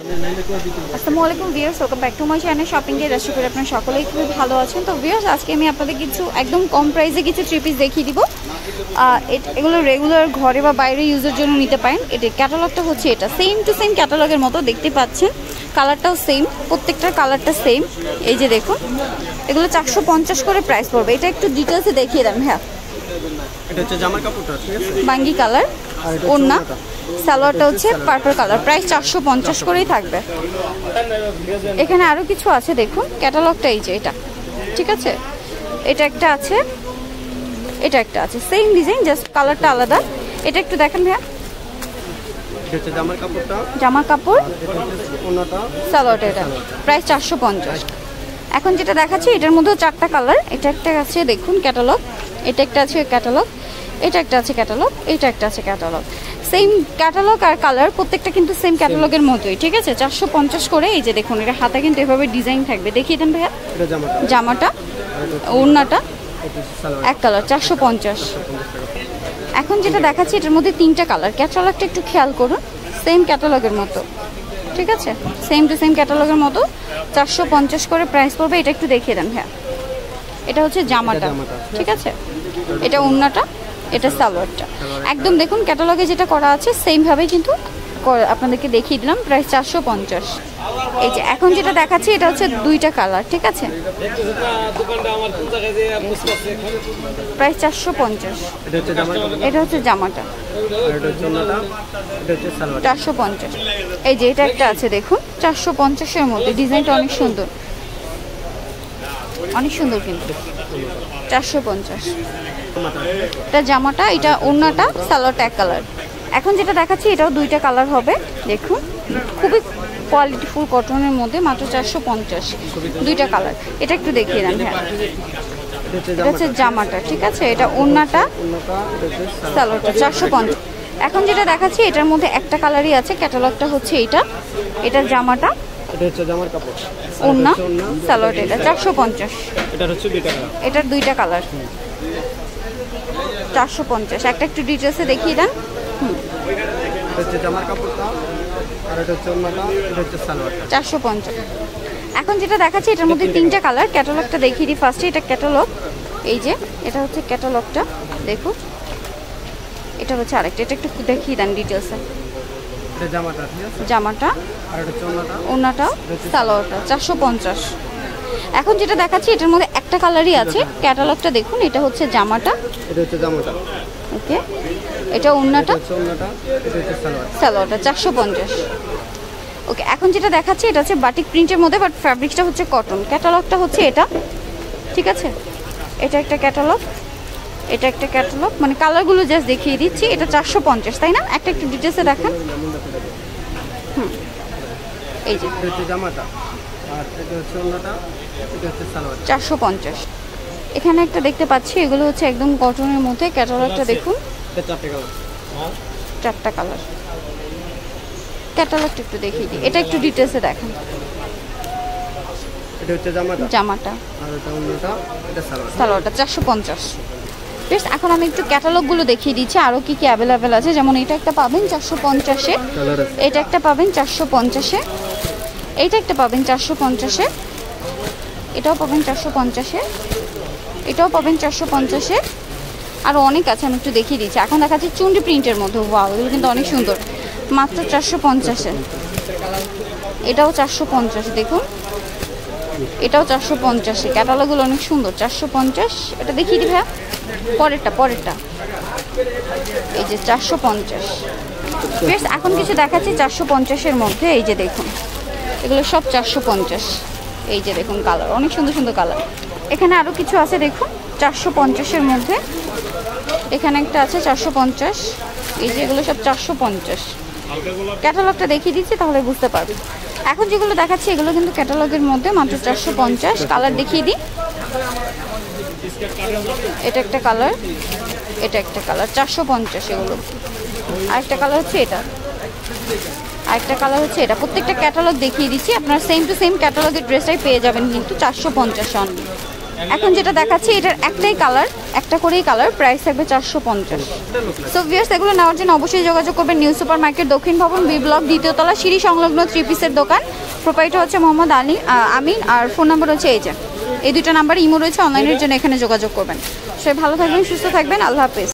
আসসালামু আলাইকুম viewers welcome back to my channel shopping day আশা করি আপনারা সকলেই খুবই ভালো আছেন। তো ভিউয়ার্স আজকে আমি আপনাদের কিছু একদম কম প্রাইসে কিছু থ্রি পিস দেখিয়ে দিব। এগুলো রেগুলার ঘরে বা বাইরে ইউজের জন্য নিতে পারেন। এটা ক্যাটালগটা হচ্ছে এটা সেম টু সেম ক্যাটালগের মতো দেখতে পাচ্ছেন। কালারটাও সেম প্রত্যেকটার কালারটা সেম এই যে দেখুন এগুলো চারশো পঞ্চাশ করে প্রাইস পড়বে। এটা একটু ডিটেলসে দেখিয়ে দেন হ্যাঁ। এটা হচ্ছে জামার কাপড়টা ঠিক আছে? বাঙ্গি কালার ওড়না। সালোয়ারটা হচ্ছে পার্পল কালার প্রাইস চারশো পঞ্চাশ করেই থাকবে। এখানে আরও কিছু আছে দেখুন ক্যাটালগটা এই যে এটা ঠিক আছে? এটা একটা আছে এটা একটা আছে সেম ডিজাইন জাস্ট কালারটা আলাদা। এটা একটু দেখেন ভাইয়া। জামা কাপড় এটা সালোয়ারটা এটা প্রাইস চারশো পঞ্চাশ। এখন যেটা দেখাচ্ছি এটার মধ্যেও চারটা কালার এটা একটা আছে দেখুন ক্যাটালগ এটা একটা আছে ক্যাটালগ এটা একটা আছে ক্যাটালগ এটা একটা আছে ক্যাটালগ সেম ক্যাটালগ আর কালার প্রত্যেকটা কিন্তু সেম ক্যাটালগের মতোই ঠিক আছে? চারশো পঞ্চাশ করে এই যে দেখুন এটা হাতে কিন্তু এভাবে ডিজাইন থাকবে। দেখিয়ে দেন ভাইয়া। জামাটা। ওড়নাটা এক কালার চারশো পঞ্চাশ। এখন যেটা দেখাচ্ছি এটার মধ্যে তিনটা কালার ক্যাটালগটা একটু খেয়াল করুন সেম ক্যাটালগের মতো ঠিক আছে? সেম টু সেম ক্যাটালগের মতো চারশো পঞ্চাশ করে প্রাইস পড়বে এটা একটু দেখিয়ে দেন হ্যাঁ এটা হচ্ছে জামাটা। ঠিক আছে? এটা উন্নাটা এটা সালোয়ারটা। একদম দেখুন ক্যাটালগে যেটা করা আছে সেমভাবেই কিন্তু আপনাদেরকে দেখিয়ে দিলাম প্রায় চারশো পঞ্চাশ। এই যে, এখন যেটা দেখাচ্ছি, এটা হচ্ছে দুইটা কালার, ঠিক আছে? প্রায় চারশো পঞ্চাশ। এটা হচ্ছে জামাটা। চারশো পঞ্চাশ। এই যে, এটা একটা আছে, দেখুন, চারশো পঞ্চাশের মধ্যে। ডিজাইনটা অনেক সুন্দর। অনেক সুন্দর কিন্তু। চারশো পঞ্চাশ। এটা জামাটা, এটা ওড়নাটা, সালোয়ারটা এক কালার এখন যেটা দেখাচ্ছি, এটাও দুইটা কালার হবে, দেখুন। খুবই কোয়ালিটিফুল কটনের মধ্যে, মাত্র চারশো পঞ্চাশ। দুইটা কালার এটা একটু দেখিয়ে দেন হ্যাঁ। এটা হচ্ছে জামাটা, ঠিক আছে? এটা ওড়নাটা, সালোয়ারটা, চারশো পঞ্চাশ। এখন যেটা দেখাচ্ছি, এটার মধ্যে একটা কালারই আছে ক্যাটালগটা হচ্ছে এটা এটা জামাটা। এটা হচ্ছে জামার কাপড়। আর ওড়না এটা হচ্ছে ওড়না। সালোয়ারটা এটা হচ্ছে দুইটা কালার এটার দুইটা কালার চারশো পঞ্চাশ। একটা একটু ডিটেলসে দেখিয়ে দেন। এটা হচ্ছে জামার কাপড়টা আর এটা হচ্ছে ওনাটা এটা হচ্ছে সালোয়ারটা। চারশো পঞ্চাশ। এখন যেটা দেখাচ্ছি এটার মধ্যে তিনটা কালার ক্যাটালগটা দেখিয়ে দিই ফার্স্টে এটা ক্যাটালগ এই যে এটা হচ্ছে ক্যাটালগটা দেখুন। এটা হচ্ছে আরেকটা। এটা একটু দেখিয়ে দেন ডিটেলসে জামাটা ঠিক আছে? জামাটা আর এটা হচ্ছে ওনাটা ওনাটা সালোয়ারটা চারশো পঞ্চাশ। এখন যেটা দেখাচ্ছি এটার মধ্যে একটা কালারই আছে। ক্যাটালগটা দেখুন এটা হচ্ছে জামাটা। এটা হচ্ছে জামাটা। ওকে। এটা ওনাটা। সালোয়ারটা। চারশো পঞ্চাশ। ওকে এখন যেটা দেখাচ্ছি এটা হচ্ছে বাটিক প্রিন্টের মধ্যে বাট ফ্যাব্রিকটা হচ্ছে কটন। ক্যাটালগটা হচ্ছে এটা। ঠিক আছে? এটা একটা ক্যাটালগ। এটা একটা ক্যাটালগ মানে কালারগুলো জাস্ট দেখিয়ে দিচ্ছি এটা চারশো পঞ্চাশ তাই না? একটা একটু ডিটেলসে দেখান। হুম। এই যে। চারশো পঞ্চাশ। এখানে একটা দেখতে পাচ্ছি এগুলো হচ্ছে একদম কটনের মধ্যে ক্যাটালগটা দেখুন। চারটে কালার ক্যাটালগটা একটু দেখিয়ে দিই। এটা একটু ডিটেলসে দেখেন। এটা হচ্ছে জামাটা। জামাটা। আর এটা এটা সালোয়ার সালোয়ারটা চারশো পঞ্চাশ। বেশ এখন আমি একটু ক্যাটালগুলো দেখিয়ে দিচ্ছি। আরও কি কি অ্যাভেলেবেল আছে? যেমন এটা একটা পাবেন চারশো পঞ্চাশে। এটা একটা পাবেন চারশো পঞ্চাশে। এইটা একটা পাবেন চারশো পঞ্চাশে। এটাও পাবেন চারশো পঞ্চাশে। এটাও পাবেন চারশো পঞ্চাশে। আরও অনেক আছে আমি একটু দেখিয়ে দিচ্ছি। এখন দেখাচ্ছি চুন্ডি প্রিন্টের মধ্যে। ওয়াও এগুলো কিন্তু অনেক সুন্দর। মাত্র চারশো পঞ্চাশে। এটাও চারশো পঞ্চাশ দেখুন। এটাও চারশো পঞ্চাশে ক্যাটালগুলো অনেক সুন্দর। চারশো পঞ্চাশ, এটা দেখিয়ে ভাইয়া। পরেরটা পরেরটা। এই যে চারশো পঞ্চাশ। এখন কিছু দেখাচ্ছি চারশো পঞ্চাশের মধ্যে, এই যে দেখুন। এগুলো সব চারশো পঞ্চাশ। এই যে দেখুন কালার অনেক সুন্দর সুন্দর কালার এখানে আরও কিছু আছে দেখুন, চারশো পঞ্চাশের মধ্যে। এখানে একটা আছে চারশো পঞ্চাশ। এই যে এগুলো সব চারশো পঞ্চাশ। ক্যাটালগটা দেখিয়ে দিচ্ছি, তাহলে বুঝতে পারবে। এখন যেগুলো দেখাচ্ছি, এগুলো কিন্তু ক্যাটালগের মধ্যে মাত্র চারশো পঞ্চাশ। কালার দেখিয়ে দিই। এটা একটা কালার, এটা একটা কালার, চারশো পঞ্চাশ এগুলো। আরেকটা কালার হচ্ছে এটা। আরেকটা কালার হচ্ছে এটা। প্রত্যেকটা ক্যাটালগ দেখিয়ে দিচ্ছি। আপনারা সেম টু সেম ক্যাটালগের ড্রেসটাই পেয়ে যাবেন কিন্তু চারশো পঞ্চাশ অনলি এখন যেটা দেখাচ্ছি, এটার একটাই কালার একটা করেই কালার প্রাইস থাকবে চারশো পঞ্চাশ। সো ভিয়ার্স এগুলো নেওয়ার জন্য অবশ্যই যোগাযোগ করবেন নিউ সুপার মার্কেট দক্ষিণ ভবন বি ব্লক দ্বিতীয়তলা সিঁড়ি সংলগ্ন থ্রি পিসের দোকান। প্রোপাইটার হচ্ছে মোহাম্মদ আলী আমিন, আর ফোন নাম্বার হচ্ছে এই যে। এই দুটো নাম্বার ইমো রয়েছে অনলাইনের জন্য এখানে যোগাযোগ করবেন। সে ভালো থাকবেন, সুস্থ থাকবেন, আল্লাহ হাফেজ।